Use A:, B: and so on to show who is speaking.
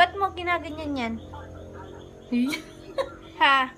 A: Ba't mo ginaganyan yan? Eh? ha?